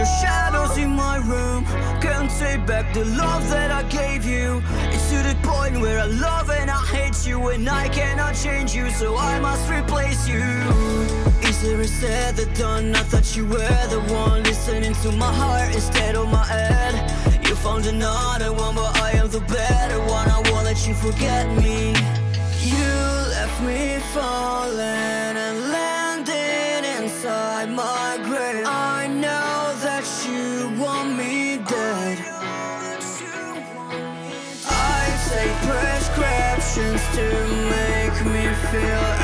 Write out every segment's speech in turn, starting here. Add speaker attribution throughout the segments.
Speaker 1: your shadows in my room. Can't take back the love that I gave you. It's to the point where I love and I hate you, and I cannot change you, so I must replace you. Easier said than done. I thought you were the one listening to my heart instead of my head. You found another one, but I am the better one. I won't let you forget me. You left me falling and landing inside my grave. I know that you want me dead. I take prescriptions to make me feel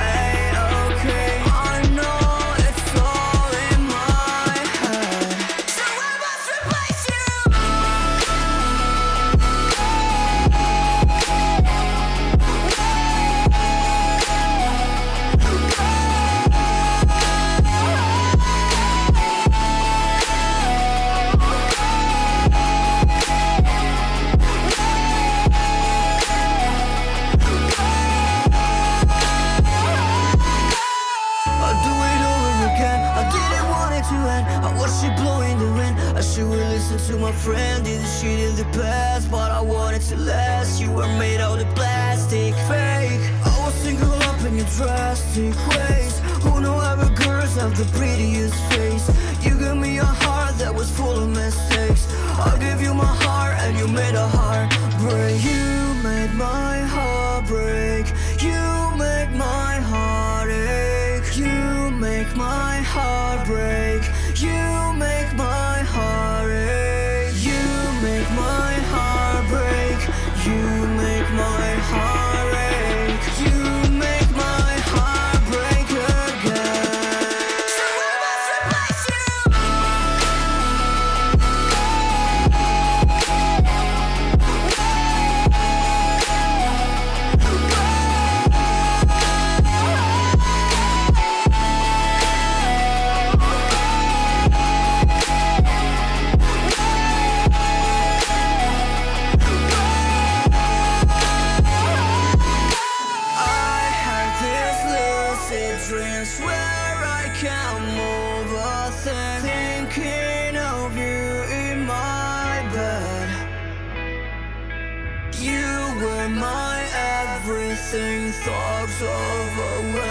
Speaker 1: should have listened to my friend. Did the shit in the past, but I wanted to last. You were made out of plastic, fake. I was single up in your drastic ways. Who know other girls have the prettiest face? You gave me a heart that was full of mistakes. I gave you my heart and you made a heart break. You made my heart break. You make my heart ache. You make my heart break. Were my everything. Thoughts of a